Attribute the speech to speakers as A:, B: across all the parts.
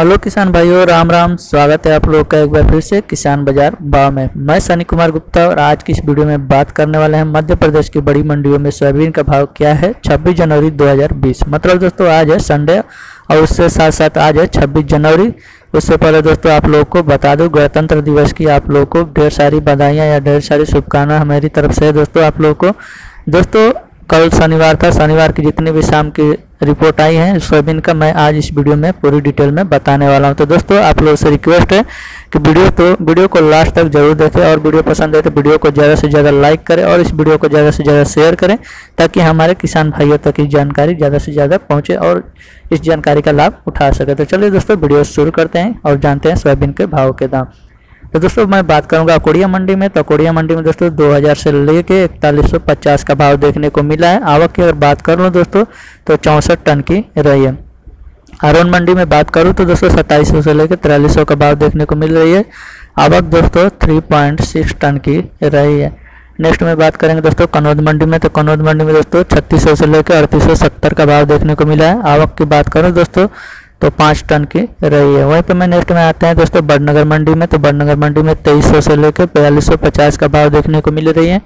A: Hello किसान भाइयों, राम राम, स्वागत है आप लोग का एक बार फिर से किसान बाज़ार बाव में। मैं सनी कुमार गुप्ता और आज की इस वीडियो में बात करने वाले हैं मध्य प्रदेश की बड़ी मंडियों में सोयाबीन का भाव क्या है? 26 जनवरी 2020 मतलब दोस्तों, आज है संडे और उससे साथ साथ आज है 26 जनवरी। उससे पहले दोस्तों, आप लोग को बता दूँ, गणतंत्र दिवस की आप लोग को ढेर सारी बधाइयाँ या ढेर सारी शुभकामनाएँ मेरी तरफ़ से दोस्तों, आप लोग को। दोस्तों, कल शनिवार था, शनिवार की जितनी भी शाम की रिपोर्ट आई है, सोयाबीन का मैं आज इस वीडियो में पूरी डिटेल में बताने वाला हूँ। तो दोस्तों, आप लोगों से रिक्वेस्ट है कि वीडियो तो वीडियो को लास्ट तक ज़रूर देखें और वीडियो पसंद है तो वीडियो को ज़्यादा से ज़्यादा लाइक करें और इस वीडियो को ज़्यादा से ज़्यादा शेयर करें ताकि हमारे किसान भाइयों तक इस जानकारी ज़्यादा से ज़्यादा पहुँचे और इस जानकारी का लाभ उठा सके। तो चलिए दोस्तों, वीडियो शुरू करते हैं और जानते हैं सोयाबीन के भाव के दाम। तो दोस्तों मैं बात करूँगा अकोड़िया मंडी में। तो अकोड़िया मंडी में दोस्तों 2000 से लेके इकतालीस का भाव देखने को मिला है। आवक की अगर बात कर लूँ दोस्तों तो चौंसठ टन की रही है। आरोन मंडी में बात करूँ तो दोस्तों सत्ताईस से लेकर तिरालीस का भाव देखने को मिल रही है। आवक दोस्तों थ्री टन की रही है। नेक्स्ट में बात करेंगे दोस्तों कनौद मंडी में। तो कनौद मंडी में दोस्तों छत्तीस से लेकर अड़तीस का भाव देखने को मिला है। आवक की बात करूँ दोस्तों तो पाँच टन की रही है। वहीं पर मैं नेक्स्ट में आते हैं दोस्तों बड़नगर मंडी में। तो बड़नगर मंडी में तेईस सौ से लेकर बयालीस सौ पचास का भाव देखने को मिल रही है।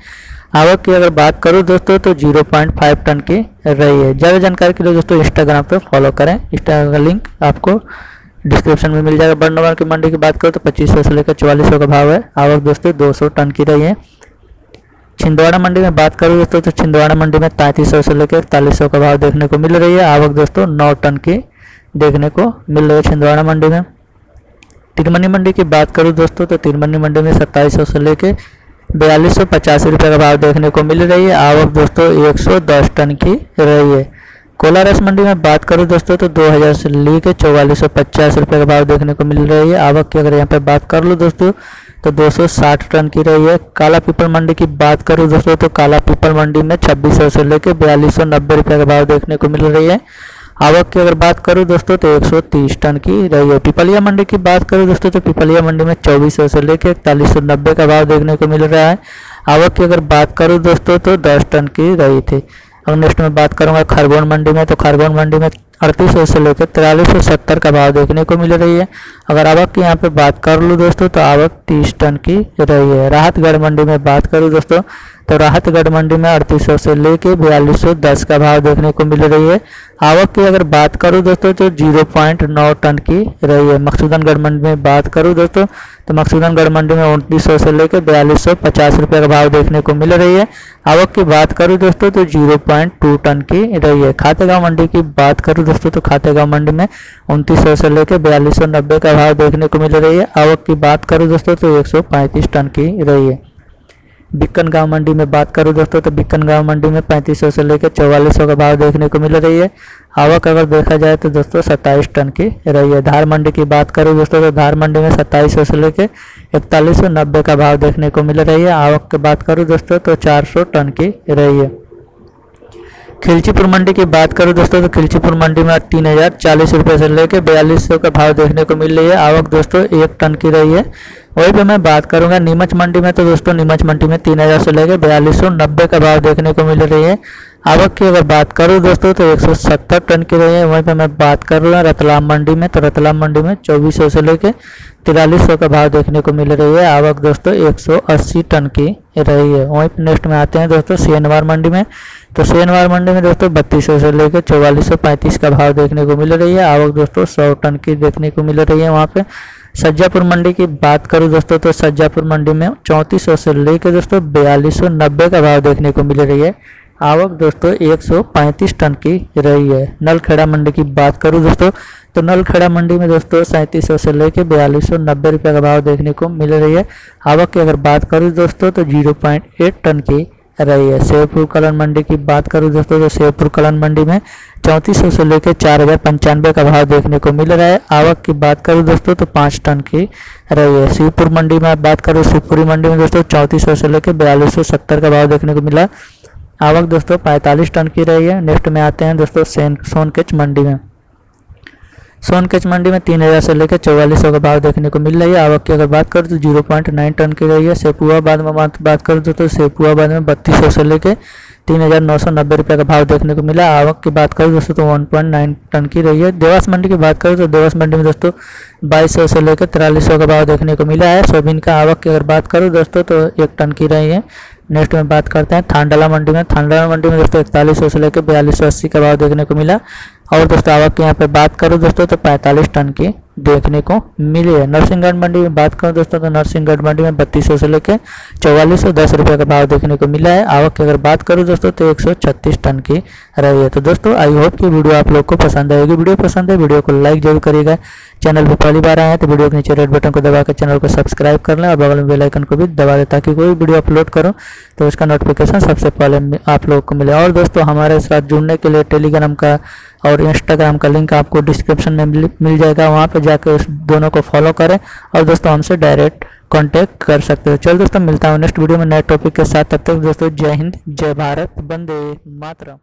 A: आवक की अगर बात करूँ दोस्तों तो ज़ीरो पॉइंट फाइव टन की रही है। ज़्यादा जानकारी के लिए दोस्तों इंस्टाग्राम पे फॉलो करें। इंस्टाग्राम का लिंक आपको डिस्क्रिप्शन में मिल जाएगा। बड़नगर की मंडी की बात करूँ तो पच्चीस सौ से लेकर चौवालीस सौ का भाव है। आवक दोस्तों दो सौ टन की रही है। छिंदवाड़ा मंडी में बात करूँ दोस्तों तो छिंदवाड़ा मंडी में तैंतीस सौ लेकर इकतालीस का भाव देखने को मिल रही है। आवक दोस्तों नौ टन की देखने को मिल रही है छिंदवाड़ा मंडी में। तिरमनी मंडी की बात करूँ दोस्तों तो तिरमनी मंडी में सत्ताईस सौ से लेके बयालीस सौ पचासी रुपये का भाव देखने को मिल रही है। आवक दोस्तों, एक सौ दस टन की रही है। कोलारस मंडी में बात करूँ दोस्तों तो 2000 से लेके चौवालीस सौ पचास रुपये का भाव देखने को मिल रही है। आवक की अगर यहाँ पर बात कर लूँ दोस्तों तो 260 टन की रही है। काला पीपल मंडी की बात करूँ दोस्तों तो काला पीपल मंडी में छब्बीस सौ से लेकर बयालीस सौ नब्बे रुपये का भाव देखने को मिल रही है। आवक की अगर बात करूँ दोस्तों तो 130 टन की रही है। पिपलिया मंडी की बात करूँ दोस्तों तो पिपलिया मंडी में चौबीस सौ लेकर इकतालीस का भाव देखने को मिल रहा है। आवक की अगर बात करूँ दोस्तों तो 10 टन की रही थी। अब नेक्स्ट में बात करूँगा खरगोन मंडी में तो खरगोन मंडी में अड़तीस सौ से लेकर तिरालीस सौ सत्तर का भाव देखने को मिल रही है। अगर आवक की यहाँ पे बात कर लूँ दोस्तों तो आवक तीस टन की रही है। राहतगढ़ मंडी में बात करूँ दोस्तों तो राहतगढ़ मंडी में अड़तीस सौ लेके बयालीस सौ दस का भाव देखने को मिल रही है। आवक की अगर बात करूँ दोस्तों तो ज़ीरो पॉइंट नौ टन की रही है। मकसूदनगढ़ मंडी में बात करूँ दोस्तों तो मकसूदनगढ़ मंडी में उनतीस सौ लेकर बयालीस सौ पचास रुपये का भाव देखने को मिल रही है। आवक की बात करूँ दोस्तों तो ज़ीरो पॉइंट टू टन की रही है। खातेगांव मंडी की बात करूँ दोस्तों तो खातेगांव मंडी में उनतीस सौ से लेकर बयालीस सौ नब्बे का भाव देखने को मिल रही है। आवक की बात करूँ दोस्तों तो एक सौ पैंतीस टन की रही है। बिक्कन गाँव मंडी में बात करूँ दोस्तों तो बिक्कन गाँव मंडी में पैंतीस सौ से लेकर चौवालीस सौ का भाव देखने को मिल रही है। आवक अगर देखा जाए तो दोस्तों, सत्ताईस टन की रही है। धार मंडी की बात करूँ दोस्तों तो धार मंडी में सत्ताईस सौ से लेकर इकतालीस का भाव देखने को मिल रही है। आवक की बात करूँ दोस्तों तो चार सौ टन की रही है। खिलचीपुर मंडी की बात करूँ दोस्तों तो खिलचीपुर मंडी में तीन हज़ार चालीस रुपये से लेकर बयालीस सौ का भाव देखने को मिल रही है। आवक दोस्तों, एक टन की रही है। वहीं पे मैं बात करूँगा नीमच मंडी में तो दोस्तों, नीमच मंडी में तीन हज़ार से लेकर बयालीस सौ नब्बे का भाव देखने को मिल रही है। आवक की अगर बात करूँ दोस्तों तो एक सौ सत्तर टन की रही है वहीं पे मैं बात कर रहा हूँ रतलाम मंडी में। तो रतलाम मंडी में चौबीस सौ से लेकर तिरालीस का भाव देखने को मिल रही है। आवक दोस्तों, एक सौ अस्सी टन की रही है। वहीं पर नेक्स्ट में आते हैं दोस्तों, सेनवार मंडी में। तो सेनवार मंडी में दोस्तों, बत्तीस सौ लेकर चौवालीस सौ का भाव देखने को मिल रही है। आवक दोस्तों, सौ टन की देखने को मिल रही है वहाँ पर सज्जापुर मंडी की बात करूँ दोस्तों तो सज्जापुर मंडी में चौंतीस सौ लेकर दोस्तों, बयालीस का भाव देखने को मिल रही है। आवक दोस्तों 135 टन की रही है। नलखेड़ा मंडी की बात करूँ दोस्तों तो नलखेड़ा मंडी में दोस्तों सैंतीस सौ लेकर बयालीस सौ नब्बे रुपये का भाव देखने को मिल रही है। आवक की अगर बात करूँ दोस्तों तो ज़ीरो पॉइंट एट टन की रही है। सेवपुर कलन मंडी की बात करूँ दोस्तों तो सेवपुर कलन मंडी में चौंतीस सौ से लेकर चार हज़ार पंचानवे का भाव देखने को मिल रहा है। आवक की बात करूँ दोस्तों तो पाँच टन की रही है। शिवपुर मंडी में बात करूँ, शिवपुरी मंडी में दोस्तों चौंतीस सौ से लेकर बयालीस सौ सत्तर का भाव देखने को मिला। आवक दोस्तों पैंतालीस टन की रही है। नेक्स्ट में आते हैं दोस्तों सेन सोनकेच मंडी में। सोनकच मंडी में तीन हज़ार से लेकर चौवालीस सौ का भाव देखने को मिल रही है। आवक की अगर बात करूँ तो ज़ीरो पॉइंट नाइन टन की रही है। सेपुआबाद में बात करूँ तो, तो सेपुआबाद में बत्तीस सौ से लेकर तीन हज़ार नौ सौ नब्बे रुपये का भाव देखने को मिला। आवक की बात करूँ दोस्तों तो वन पॉइंट नाइन टन की रही है। देवास मंडी की बात करूँ तो देवास मंडी में दोस्तों बाईस सौ से लेकर तिरालीस सौ का भाव देखने को मिला है। सोयाबीन का आवक की अगर बात करूँ दोस्तों तो एक टन की रही है। नेक्स्ट में बात करते हैं, थांडला मंडी में। थांडला मंडी में दोस्तों इकतालीस सौ से लेकर बयालीस सौ अस्सी का भाव देखने को मिला। और दोस्तों आवक की यहाँ पे बात करूँ दोस्तों तो पैंतालीस टन की देखने को मिली है। नरसिंहगढ़ मंडी में बात करूँ दोस्तों तो नरसिंहगढ़ मंडी में बत्तीस सौ से लेकर चौवालीस सौ दस रुपये का भाव देखने को मिला है। आवक की अगर बात करूँ दोस्तों तो एक सौ छत्तीस टन की रही है तो दोस्तों आई होप कि वीडियो आप लोग को पसंद आएगी। वीडियो पसंद है वीडियो को लाइक ज़रूर करिएगा। चैनल पर पहली बार आए हैं तो वीडियो के नीचे रेड बटन को दबाकर चैनल को सब्सक्राइब कर लें और बगल में बेलाइकन को भी दबा दें ताकि कोई वीडियो अपलोड करूँ तो उसका नोटिफिकेशन सबसे पहले आप लोग को मिले। और दोस्तों, हमारे साथ जुड़ने के लिए टेलीग्राम का और इंस्टाग्राम का लिंक आपको डिस्क्रिप्शन में मिल जाएगा। वहाँ पर जाकर उस दोनों को फॉलो करें और दोस्तों, हमसे डायरेक्ट कॉन्टैक्ट कर सकते हो। चल दोस्तों, मिलता हूँ नेक्स्ट वीडियो में नए टॉपिक के साथ। तब तक दोस्तों, जय हिंद, जय भारत बंदे मातरम।